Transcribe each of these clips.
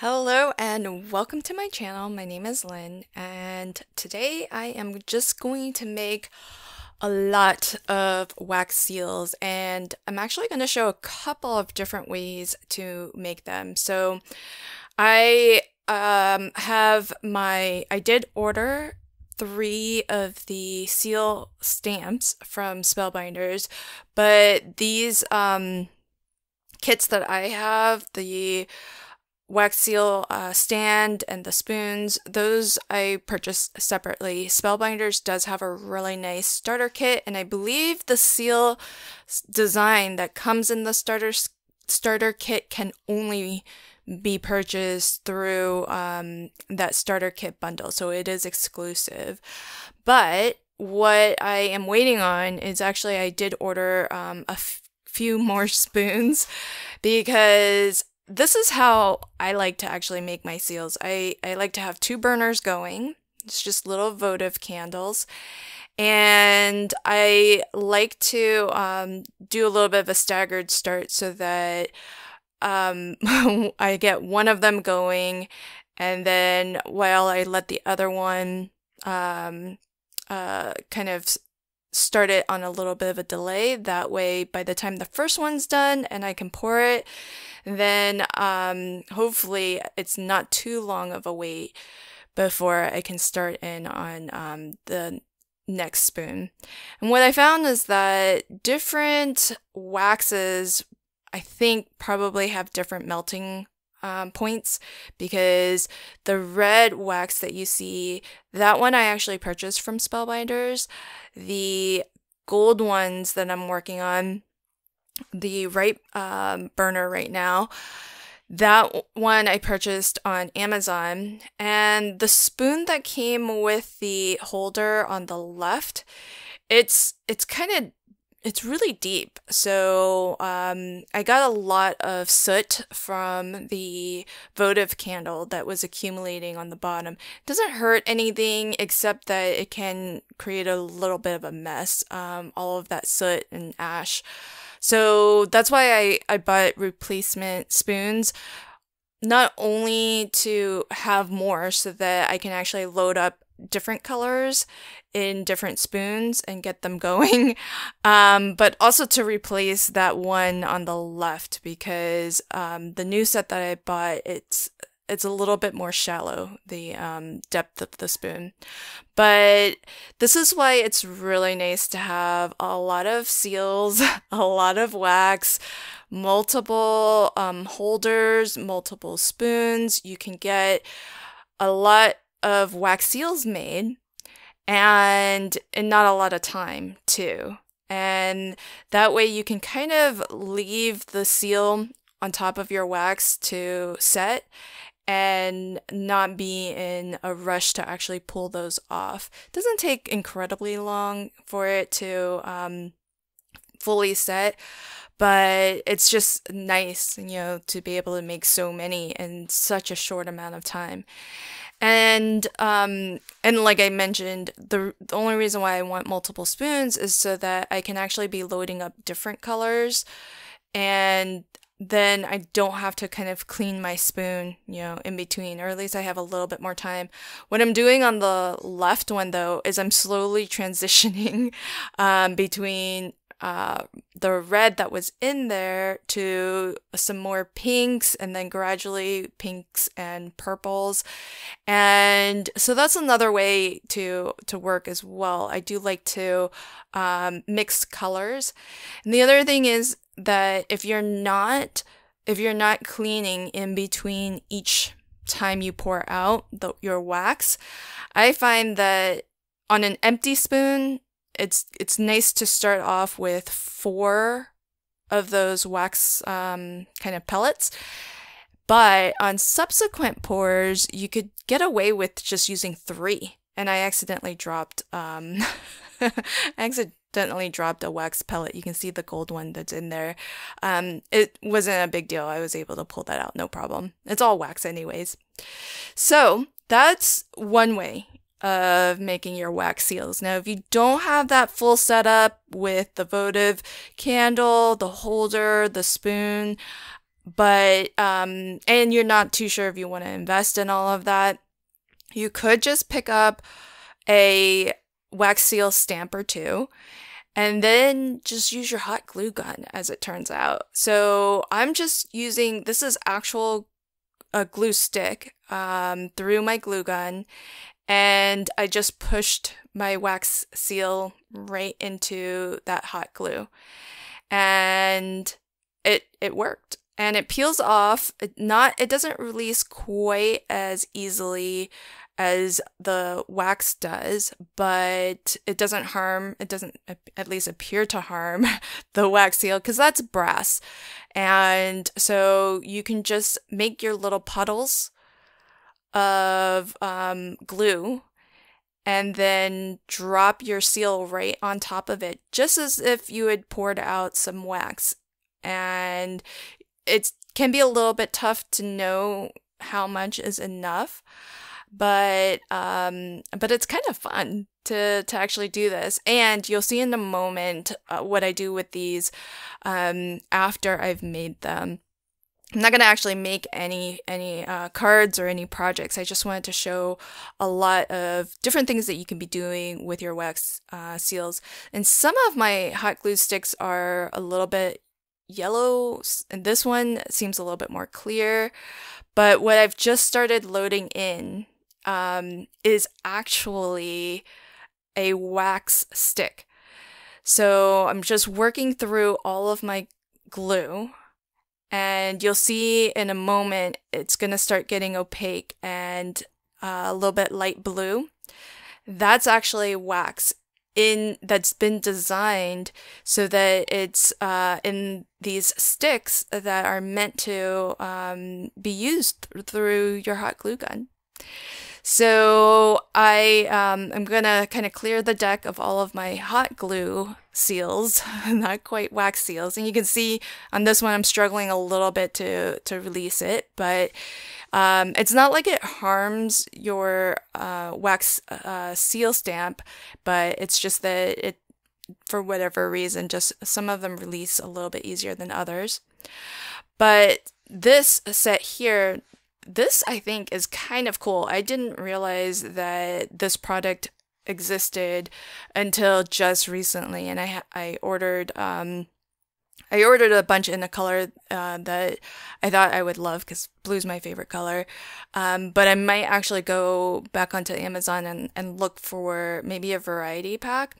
Hello and welcome to my channel. My name is Lynn and today I am just going to make a lot of wax seals and I'm actually going to show a couple of different ways to make them. So I um, have my, I did order three of the seal stamps from Spellbinders, but these um, kits that I have, the wax seal uh, stand and the spoons those i purchased separately. Spellbinders does have a really nice starter kit and i believe the seal design that comes in the starter starter kit can only be purchased through um, that starter kit bundle so it is exclusive. But what i am waiting on is actually i did order um, a few more spoons because this is how I like to actually make my seals. I, I like to have two burners going. It's just little votive candles. And I like to um, do a little bit of a staggered start so that um, I get one of them going. And then while I let the other one um, uh, kind of start it on a little bit of a delay. That way, by the time the first one's done and I can pour it, then um, hopefully it's not too long of a wait before I can start in on um, the next spoon. And what I found is that different waxes, I think, probably have different melting um, points because the red wax that you see, that one I actually purchased from Spellbinders. The gold ones that I'm working on, the right um, burner right now, that one I purchased on Amazon. And the spoon that came with the holder on the left, it's it's kind of it's really deep. So um, I got a lot of soot from the votive candle that was accumulating on the bottom. It doesn't hurt anything except that it can create a little bit of a mess. Um, all of that soot and ash. So that's why I, I bought replacement spoons not only to have more so that I can actually load up different colors in different spoons and get them going, um, but also to replace that one on the left because um, the new set that I bought it's it's a little bit more shallow the um, depth of the spoon, but this is why it's really nice to have a lot of seals, a lot of wax, multiple um, holders, multiple spoons. You can get a lot of wax seals made and in not a lot of time too. And that way you can kind of leave the seal on top of your wax to set and not be in a rush to actually pull those off. It doesn't take incredibly long for it to um, fully set, but it's just nice, you know, to be able to make so many in such a short amount of time and um and like i mentioned the, the only reason why i want multiple spoons is so that i can actually be loading up different colors and then i don't have to kind of clean my spoon you know in between or at least i have a little bit more time. What i'm doing on the left one though is i'm slowly transitioning um, between uh, the red that was in there to some more pinks and then gradually pinks and purples. And so that's another way to, to work as well. I do like to um, mix colors. And the other thing is that if you're not, if you're not cleaning in between each time you pour out the, your wax, I find that on an empty spoon, it's it's nice to start off with four of those wax um, kind of pellets. But on subsequent pours, you could get away with just using three. And I accidentally dropped, um, accidentally dropped a wax pellet. You can see the gold one that's in there. Um, it wasn't a big deal. I was able to pull that out, no problem. It's all wax, anyways. So that's one way of making your wax seals. Now, if you don't have that full setup with the votive candle, the holder, the spoon, but um, and you're not too sure if you want to invest in all of that, you could just pick up a wax seal stamp or two and then just use your hot glue gun as it turns out. So I'm just using this is actual a glue stick um, through my glue gun and I just pushed my wax seal right into that hot glue. And it it worked. And it peels off. Not it doesn't release quite as easily as the wax does, but it doesn't harm, it doesn't at least appear to harm the wax seal because that's brass. And so you can just make your little puddles of um, glue and then drop your seal right on top of it, just as if you had poured out some wax. And it can be a little bit tough to know how much is enough but um, but it's kind of fun to to actually do this. And you'll see in a moment uh, what I do with these um, after I've made them. I'm not going to actually make any any uh, cards or any projects. I just wanted to show a lot of different things that you can be doing with your wax uh, seals. And some of my hot glue sticks are a little bit yellow, and this one seems a little bit more clear. But what I've just started loading in um, is actually a wax stick. So I'm just working through all of my glue and you'll see in a moment it's going to start getting opaque and uh, a little bit light blue. That's actually wax in that's been designed so that it's uh, in these sticks that are meant to um, be used th- through your hot glue gun. So I um, I'm gonna kind of clear the deck of all of my hot glue seals, not quite wax seals, and you can see on this one I'm struggling a little bit to to release it, but um, it's not like it harms your uh, wax uh, seal stamp, but it's just that it for whatever reason just some of them release a little bit easier than others. But this set here this I think is kind of cool. I didn't realize that this product existed until just recently, and I I ordered um I ordered a bunch in a color uh, that I thought I would love because blue's my favorite color. Um, but I might actually go back onto Amazon and, and look for maybe a variety pack.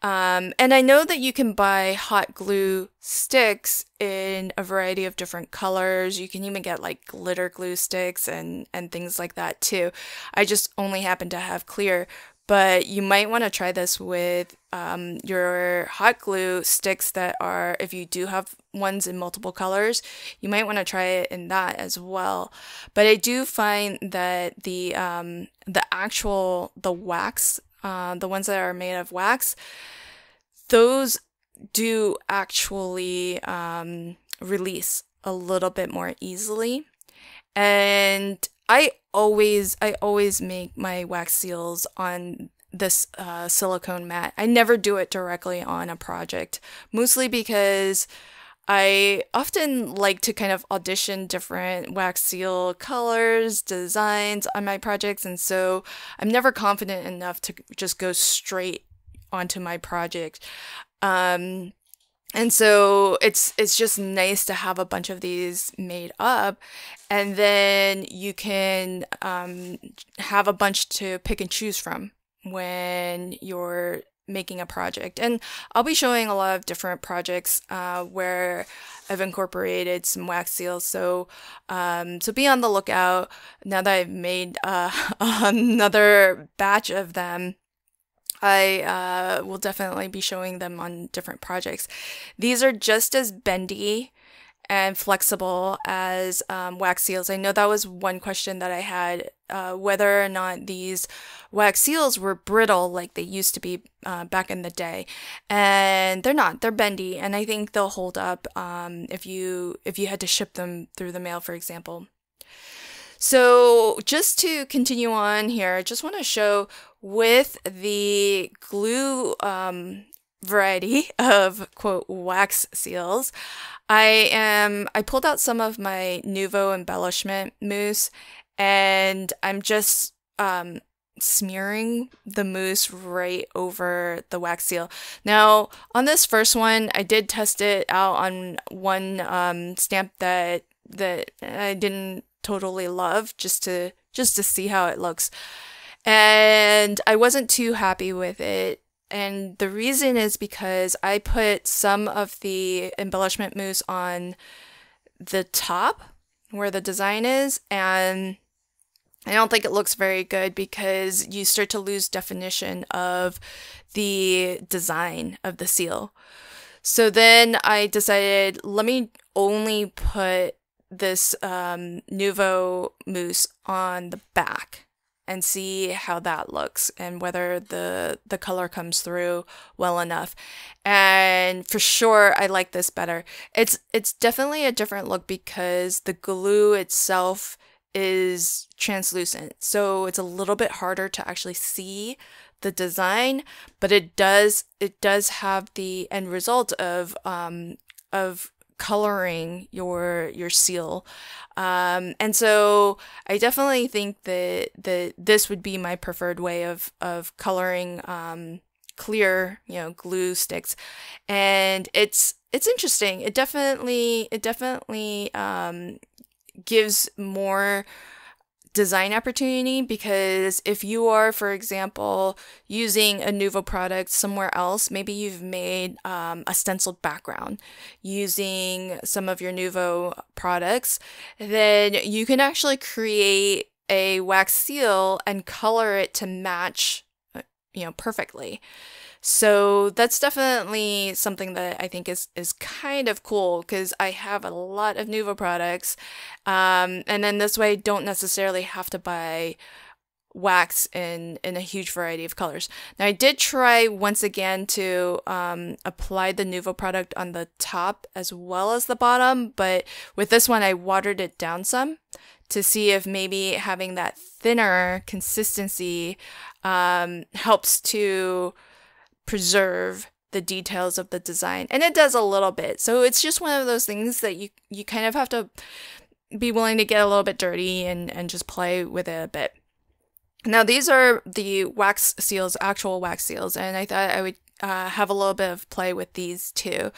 Um, and I know that you can buy hot glue sticks in a variety of different colors. You can even get like glitter glue sticks and, and things like that too. I just only happen to have clear, but you might want to try this with um, your hot glue sticks that are, if you do have ones in multiple colors, you might want to try it in that as well. But I do find that the um, the actual the wax uh, the ones that are made of wax, those do actually um, release a little bit more easily. And I always, I always make my wax seals on this uh, silicone mat. I never do it directly on a project, mostly because I often like to kind of audition different wax seal colors, designs on my projects, and so I'm never confident enough to just go straight onto my project. Um, and so it's it's just nice to have a bunch of these made up, and then you can um, have a bunch to pick and choose from when you're making a project. And I'll be showing a lot of different projects uh, where I've incorporated some wax seals. So, um, so be on the lookout. Now that I've made uh, another batch of them, I uh, will definitely be showing them on different projects. These are just as bendy and flexible as um, wax seals. I know that was one question that I had uh, whether or not these wax seals were brittle like they used to be uh, back in the day, and they're not. They're bendy, and I think they'll hold up um, if you if you had to ship them through the mail, for example. So just to continue on here, I just want to show with the glue um, variety of quote wax seals. I am I pulled out some of my Nuvo embellishment mousse and I'm just um, smearing the mousse right over the wax seal. Now, on this first one, I did test it out on one um, stamp that that I didn't totally love just to just to see how it looks. And I wasn't too happy with it. And the reason is because I put some of the embellishment mousse on the top where the design is and I don't think it looks very good because you start to lose definition of the design of the seal. So then I decided let me only put this um, Nuvo mousse on the back and see how that looks and whether the the color comes through well enough. And for sure I like this better. It's it's definitely a different look because the glue itself is translucent. So it's a little bit harder to actually see the design, but it does it does have the end result of um of coloring your your seal. Um, and so I definitely think that that this would be my preferred way of of coloring um, clear, you know, glue sticks. And it's it's interesting. It definitely it definitely um, gives more design opportunity because if you are, for example, using a Nuvo product somewhere else, maybe you've made um, a stenciled background using some of your Nuvo products, then you can actually create a wax seal and color it to match, uh, you know, perfectly. So that's definitely something that I think is is kind of cool because I have a lot of Nuvo products, um, and then this way I don't necessarily have to buy wax in in a huge variety of colors. Now I did try once again to um, apply the Nuvo product on the top as well as the bottom, but with this one I watered it down some to see if maybe having that thinner consistency um, helps to preserve the details of the design and it does a little bit. So it's just one of those things that you you kind of have to be willing to get a little bit dirty and and just play with it a bit. Now these are the wax seals actual wax seals and i thought i would uh, have a little bit of play with these too.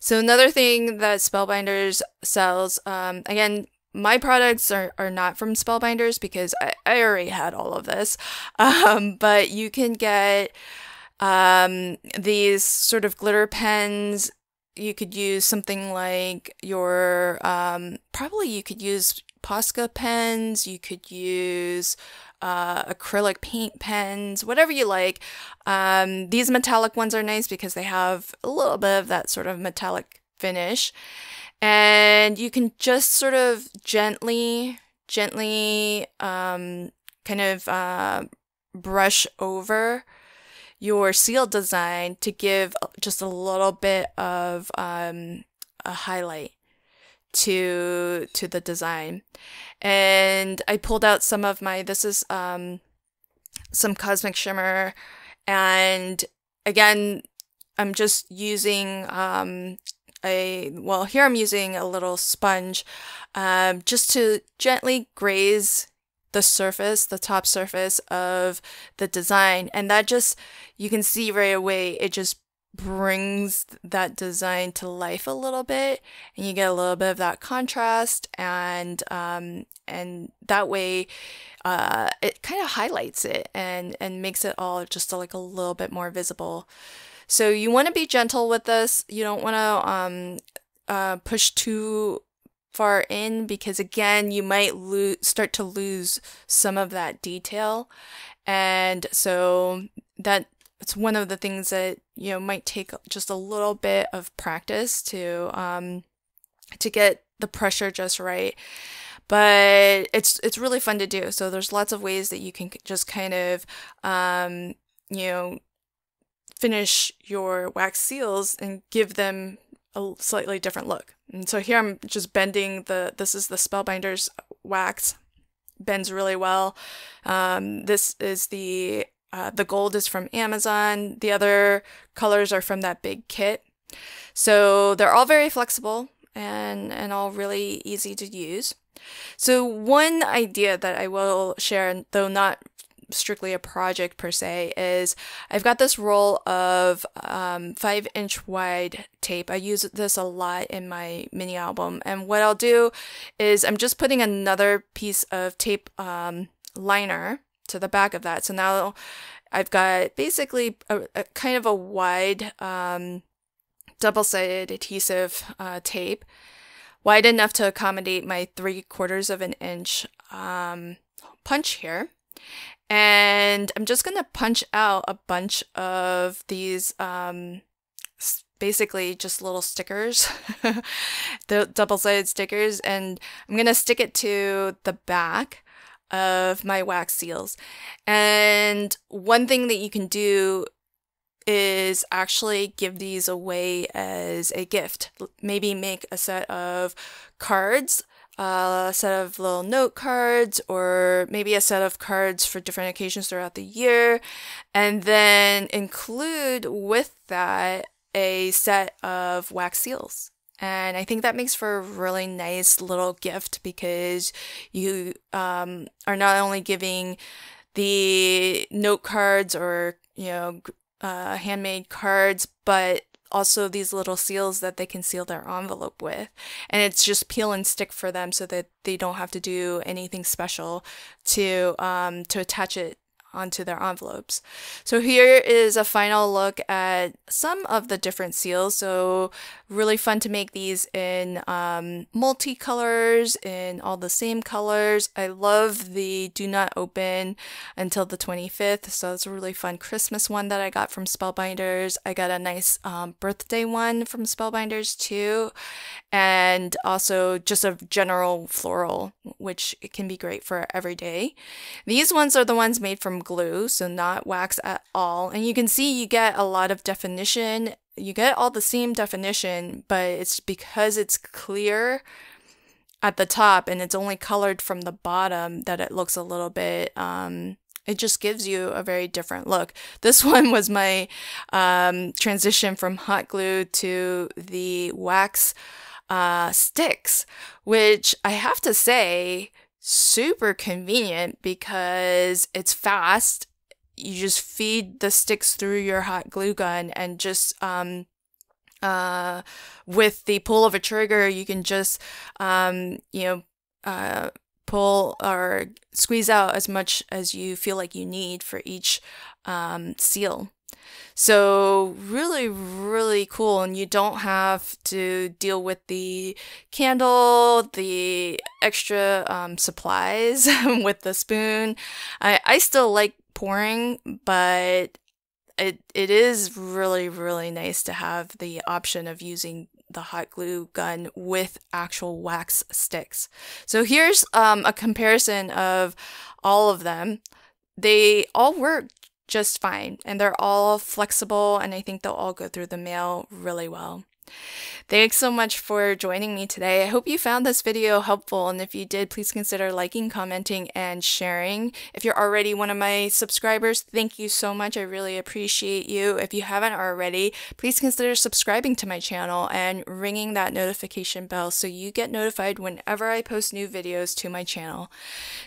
So another thing that spellbinders sells um, again my products are, are not from spellbinders because I, I already had all of this um, but you can get um, these sort of glitter pens, you could use something like your, um, probably you could use Posca pens, you could use uh, acrylic paint pens, whatever you like. Um, these metallic ones are nice because they have a little bit of that sort of metallic finish. And you can just sort of gently, gently um, kind of uh, brush over your seal design to give just a little bit of um, a highlight to to the design. And i pulled out some of my this is um some cosmic shimmer. And again i'm just using um a well here i'm using a little sponge um just to gently graze the surface, the top surface of the design. And that just, you can see right away, it just brings that design to life a little bit. And you get a little bit of that contrast and um, and that way uh, it kind of highlights it and and makes it all just like a little bit more visible. So you want to be gentle with this. You don't want to um, uh, push too far in because again you might lose start to lose some of that detail. And so that it's one of the things that you know might take just a little bit of practice to um to get the pressure just right. But it's it's really fun to do. So there's lots of ways that you can just kind of um you know finish your wax seals and give them a slightly different look. And so here I'm just bending the, this is the Spellbinders wax, bends really well. Um, this is the uh, the gold is from Amazon. The other colors are from that big kit. So they're all very flexible and, and all really easy to use. So one idea that I will share, though not strictly a project per se is I've got this roll of um, five inch wide tape. I use this a lot in my mini album. And what I'll do is I'm just putting another piece of tape um, liner to the back of that. So now I've got basically a, a kind of a wide um, double sided adhesive uh, tape, wide enough to accommodate my three quarters of an inch um, punch here. And I'm just going to punch out a bunch of these um, basically just little stickers, the double sided stickers, and I'm going to stick it to the back of my wax seals. And one thing that you can do is actually give these away as a gift. Maybe make a set of cards a set of little note cards or maybe a set of cards for different occasions throughout the year. And then include with that a set of wax seals. And i think that makes for a really nice little gift because you um, are not only giving the note cards or you know uh, handmade cards but also these little seals that they can seal their envelope with. And it's just peel and stick for them so that they don't have to do anything special to um, to attach it onto their envelopes. So here is a final look at some of the different seals. So really fun to make these in um, multicolors, in all the same colors. I love the do not open until the 25th. So it's a really fun Christmas one that I got from Spellbinders. I got a nice um, birthday one from Spellbinders too. And also just a general floral, which can be great for every day. These ones are the ones made glue, so not wax at all. And you can see you get a lot of definition. You get all the same definition, but it's because it's clear at the top and it's only colored from the bottom that it looks a little bit um, it just gives you a very different look. This one was my um, transition from hot glue to the wax uh, sticks, which I have to say super convenient because it's fast. You just feed the sticks through your hot glue gun and just um, uh, with the pull of a trigger, you can just um, you know uh, pull or squeeze out as much as you feel like you need for each um, seal. So really, really cool. And you don't have to deal with the candle, the extra um, supplies with the spoon. I, I still like pouring, but it, it is really, really nice to have the option of using the hot glue gun with actual wax sticks. So here's um, a comparison of all of them. They all work just fine. And they're all flexible, and I think they'll all go through the mail really well. Thanks so much for joining me today. I hope you found this video helpful, and if you did, please consider liking, commenting, and sharing. If you're already one of my subscribers, thank you so much. I really appreciate you. If you haven't already, please consider subscribing to my channel and ringing that notification bell so you get notified whenever I post new videos to my channel.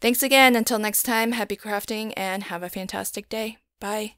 Thanks again. Until next time, happy crafting and have a fantastic day. Bye.